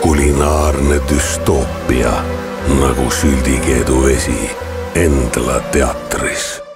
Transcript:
kulinaarne düstoopia nagu sildikeeduvesi Endla teatris.